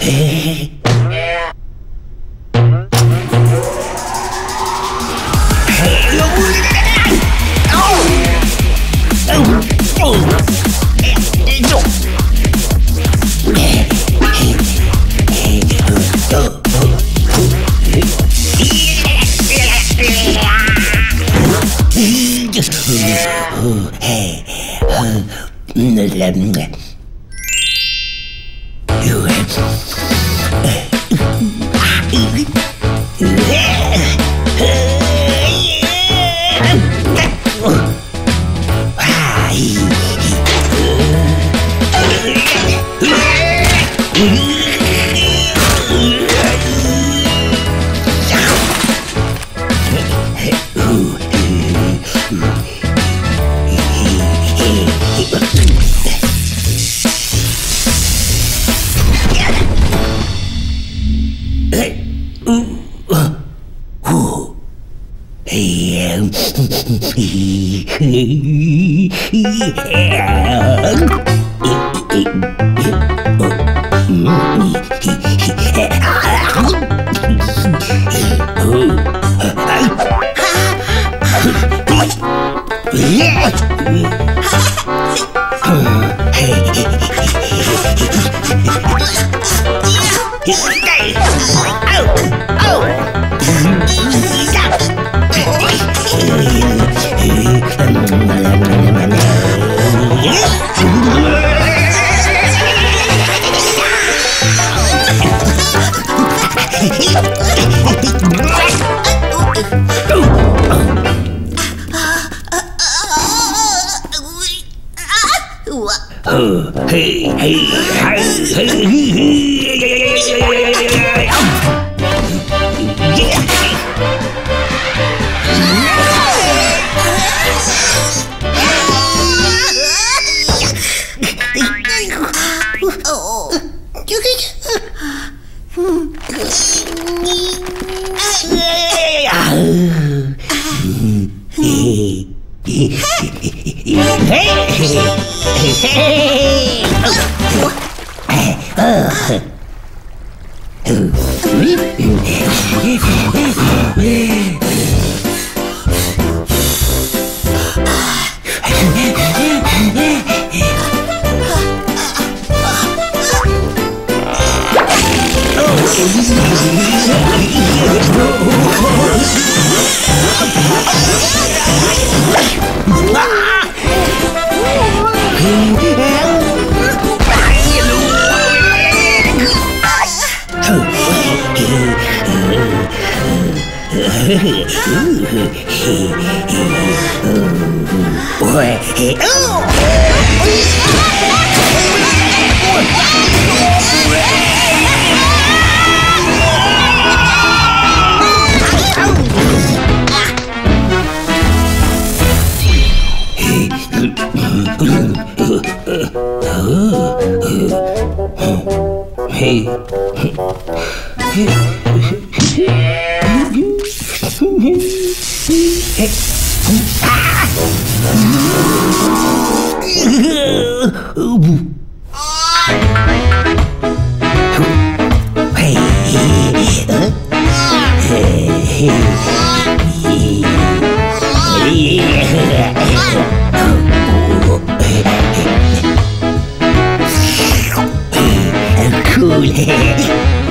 Hey! Oh, Yes. Yeah. mulher.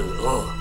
Oh.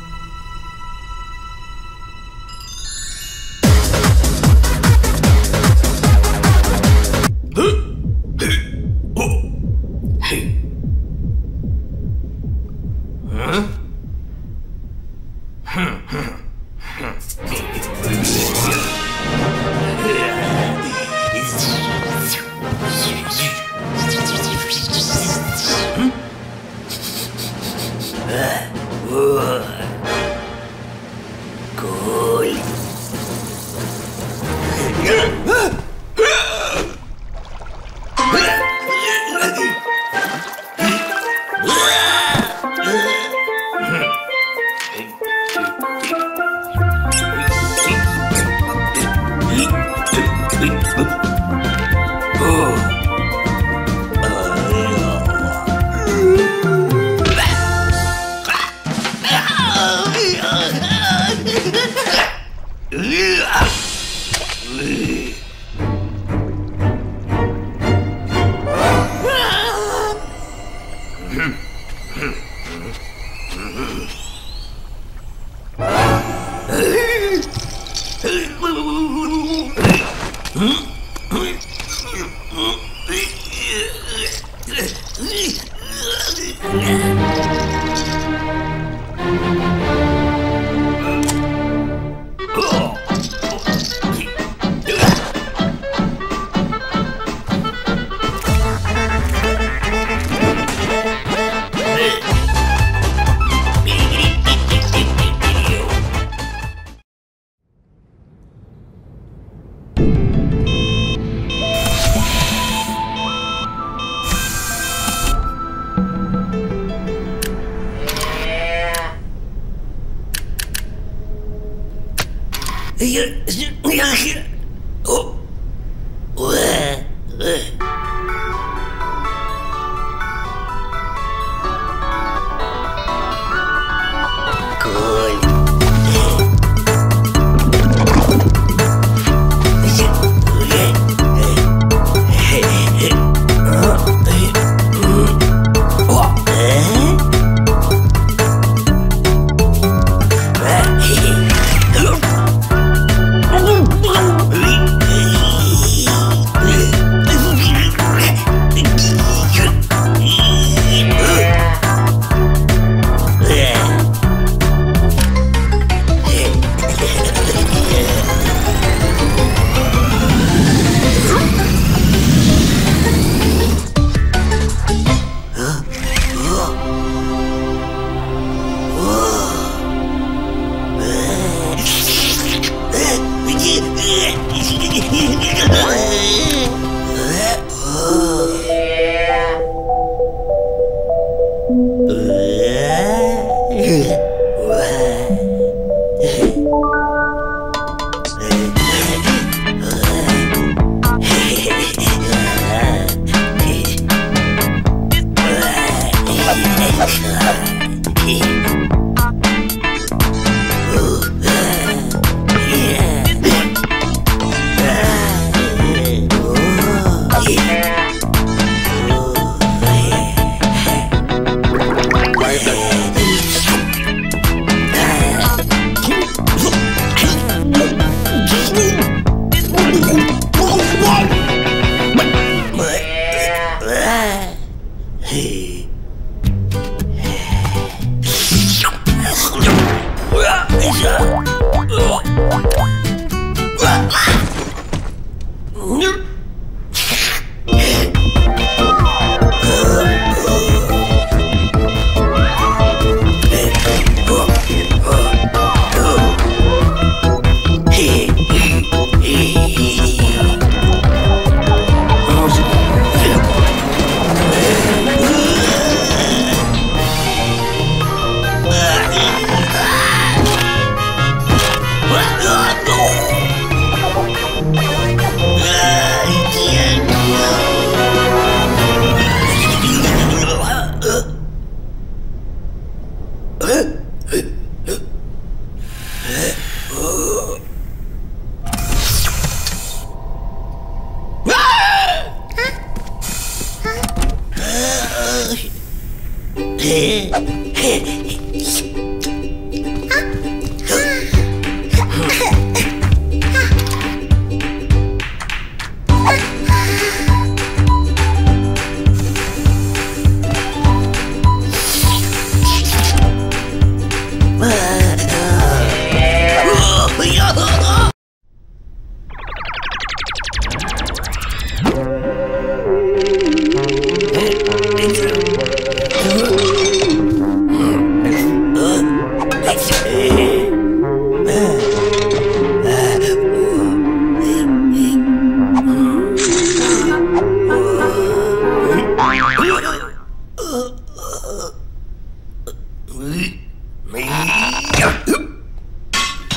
Hier, hier, hier,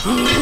Yeah.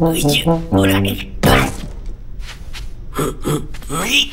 Oui, Dieu. Oh là. Oui.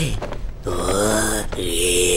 Три, два, три.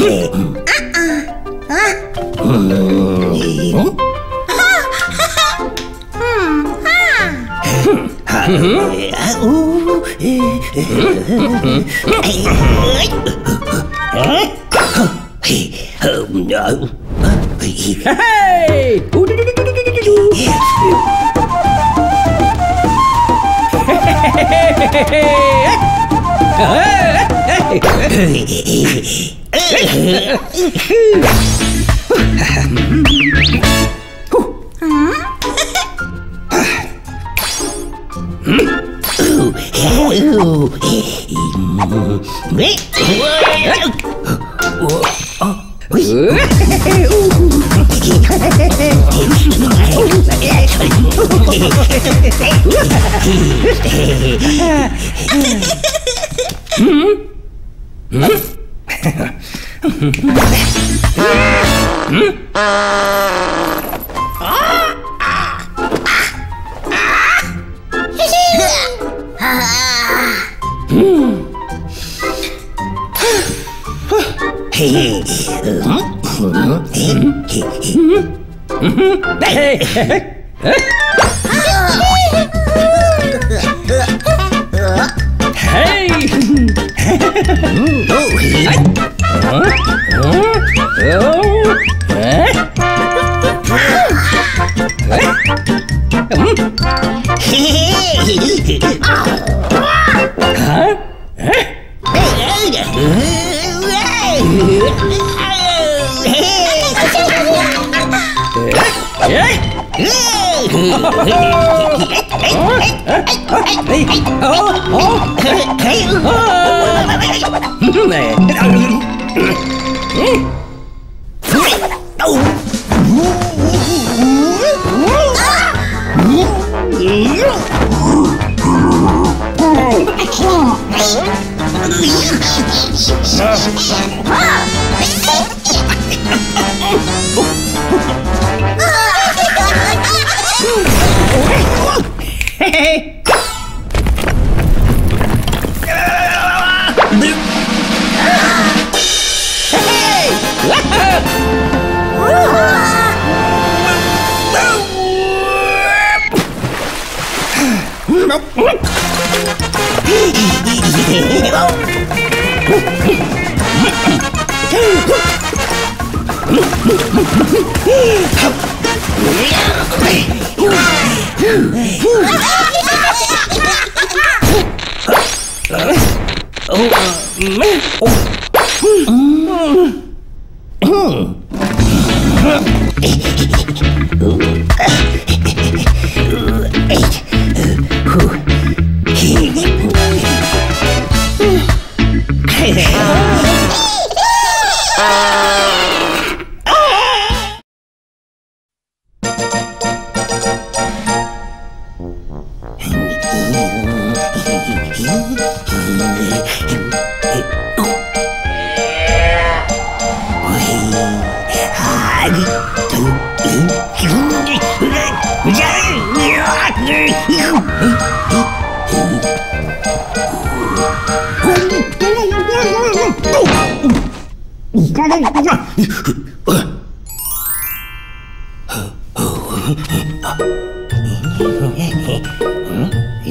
Hey! Hey! Ha ha. Oh! Oh, uh, oh, oh, oh,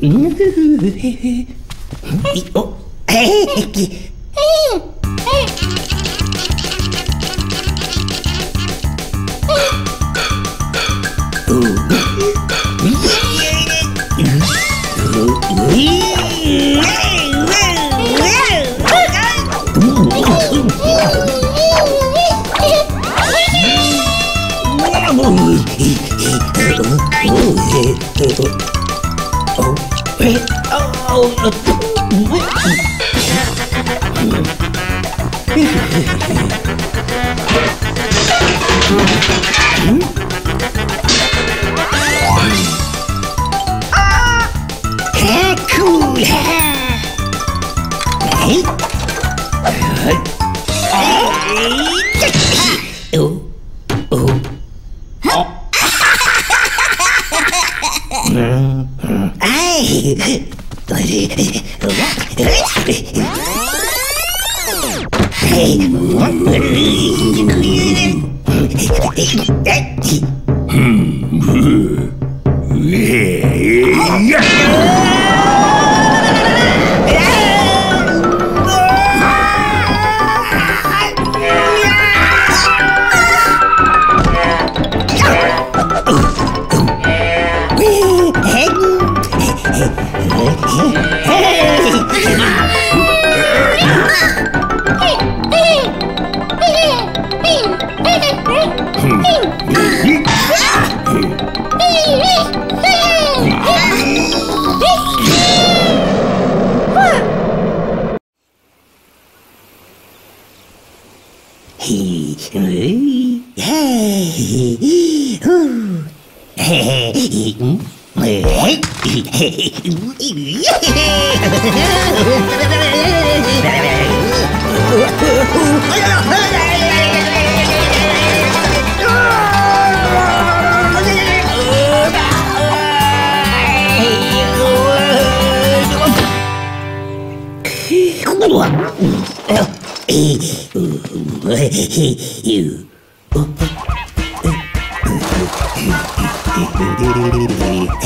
うん、えー、お、えー、呃，不会。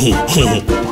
Hehehe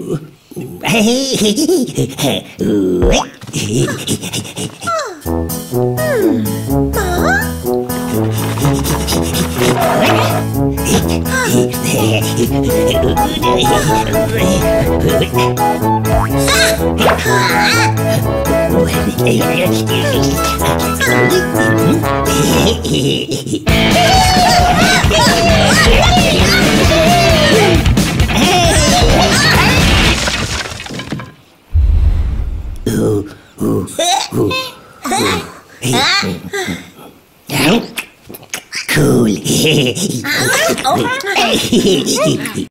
cool. Steve.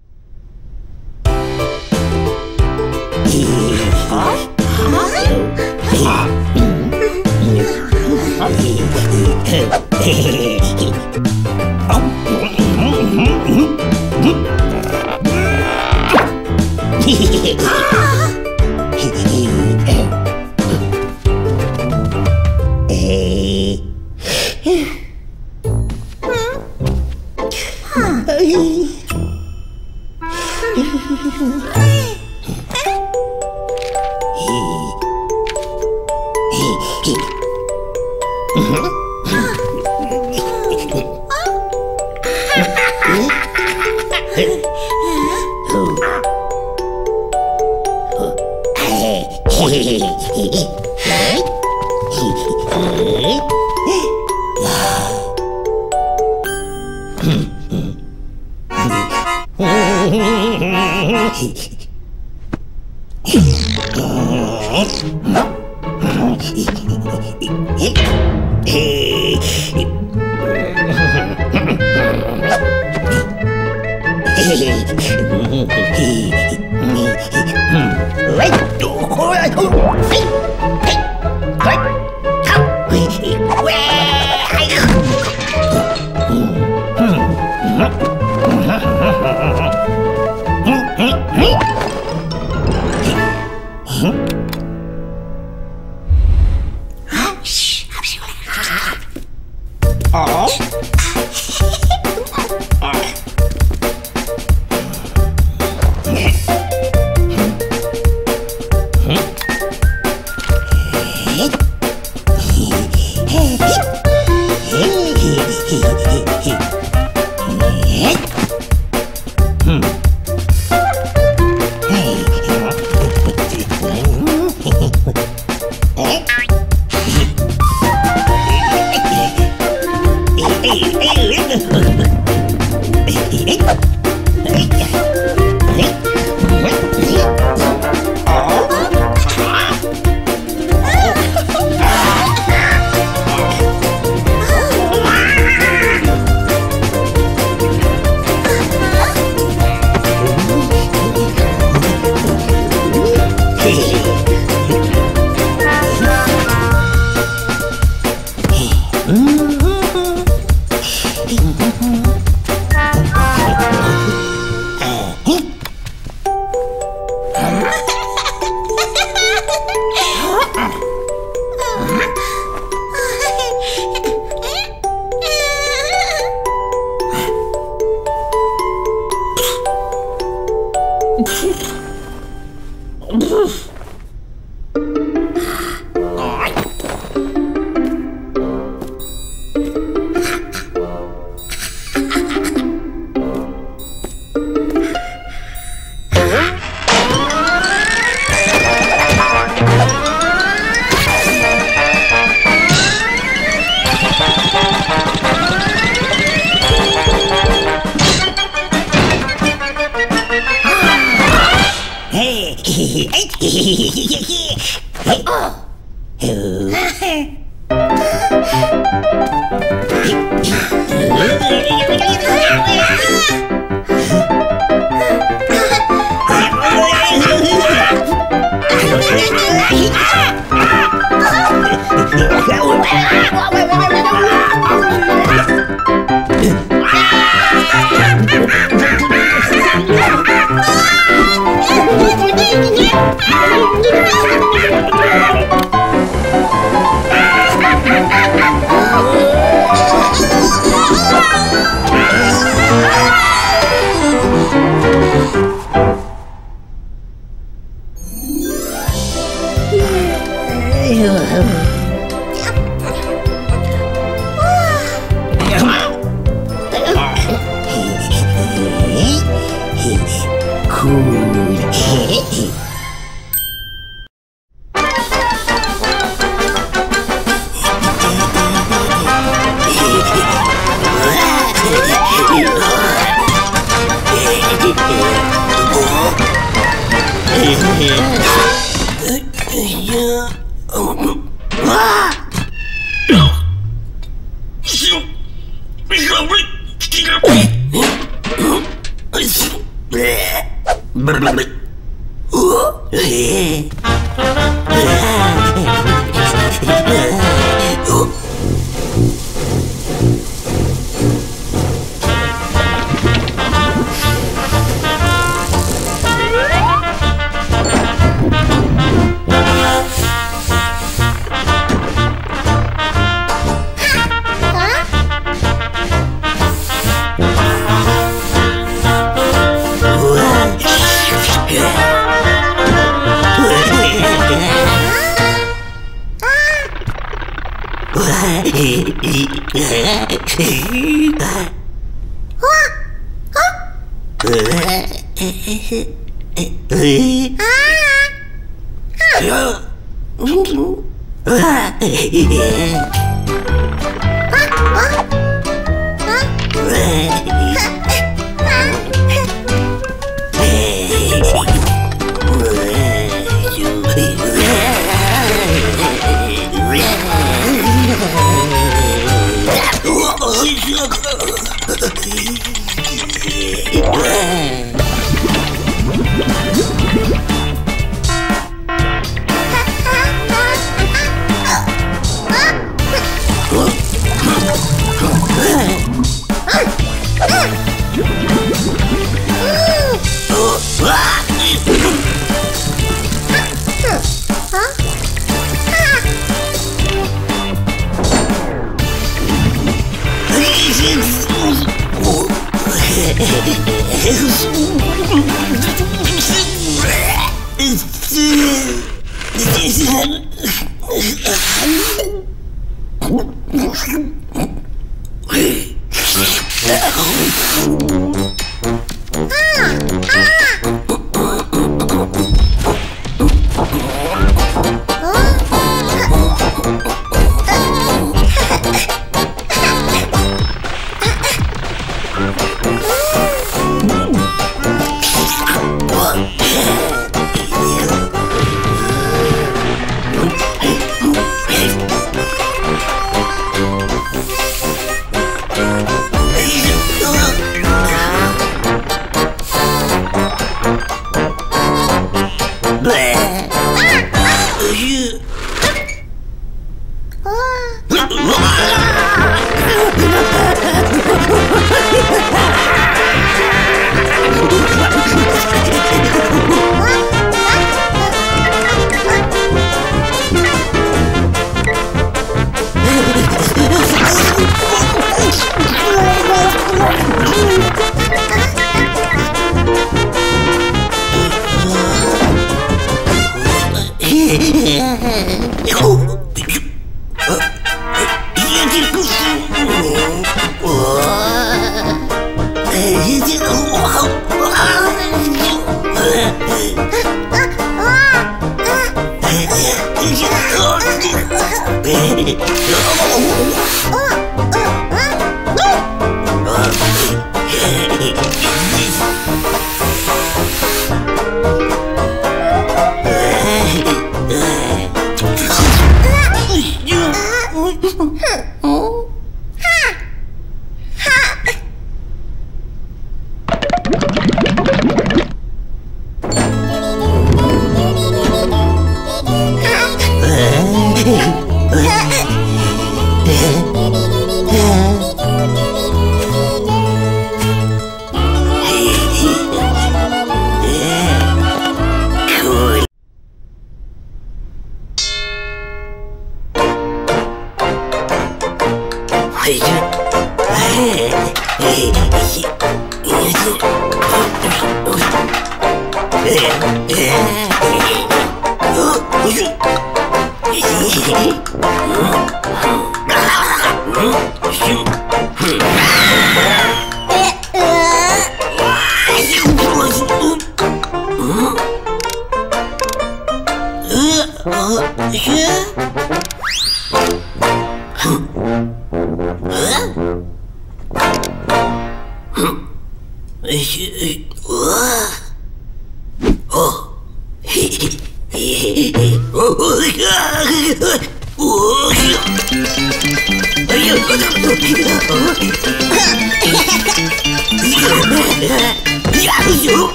はい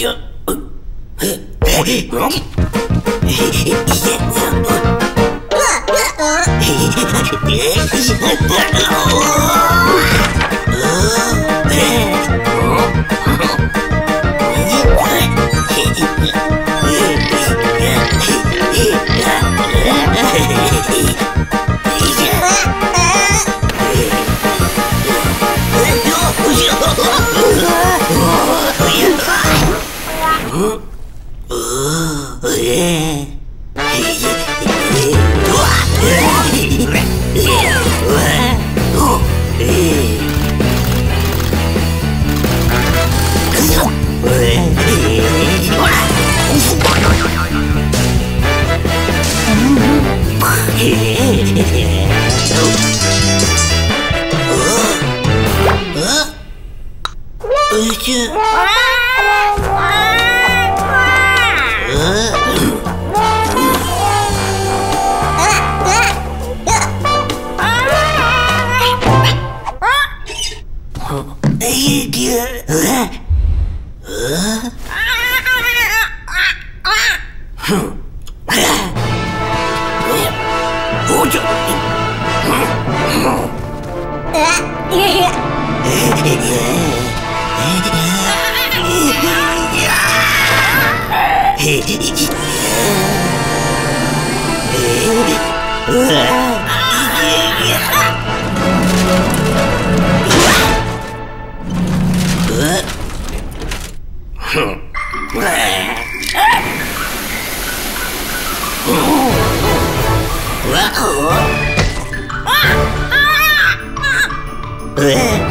chưa Hehehehe Ugh.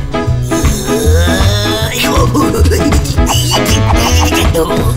No.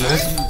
Yeah.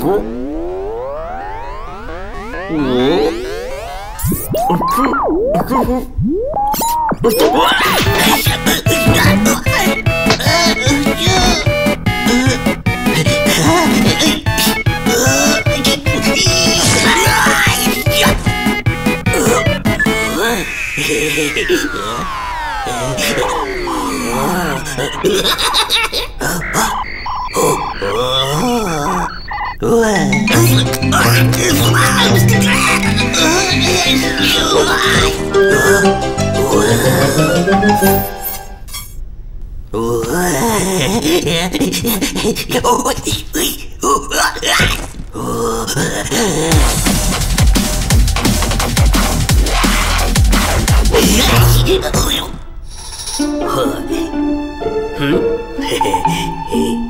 Go. Ha ha ha ha! Hmm?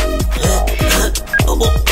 Oh,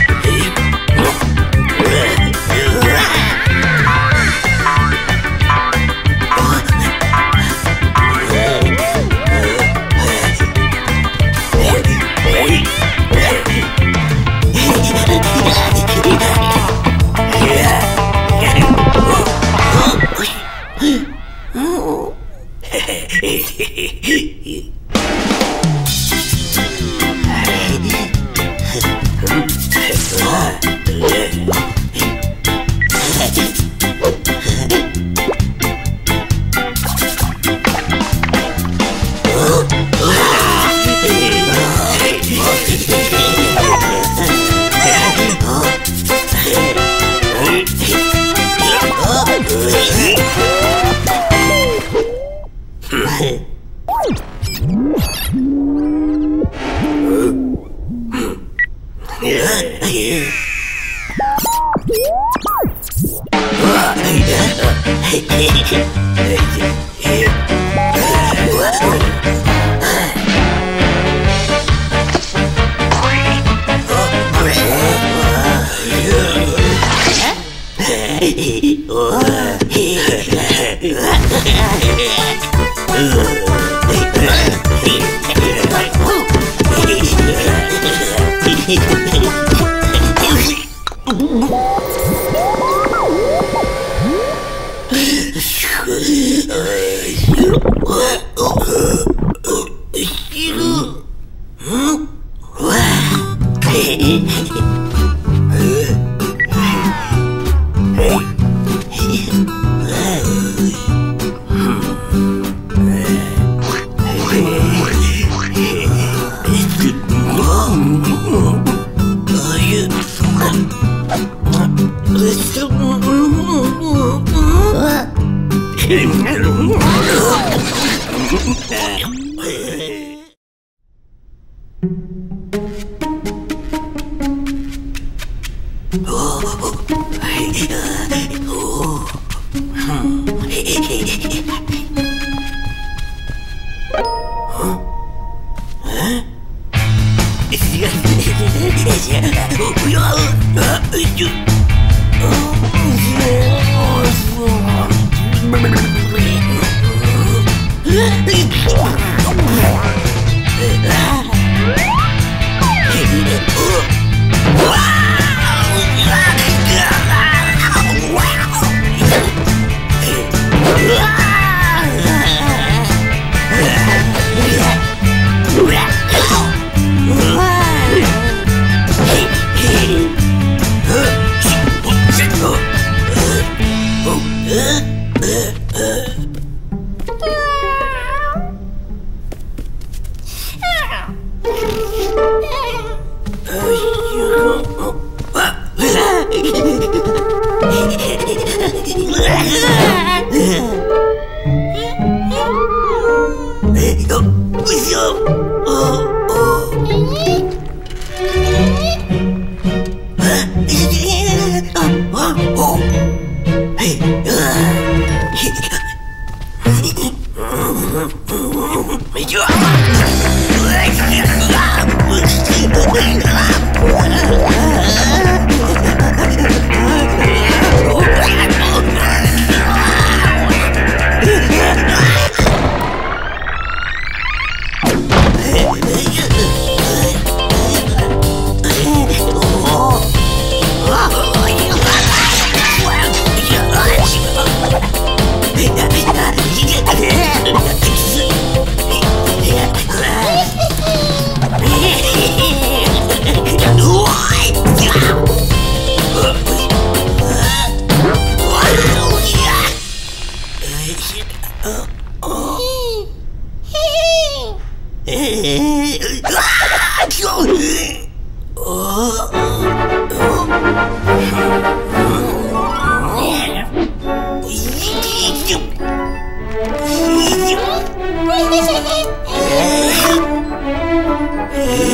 Face.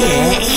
Yeah.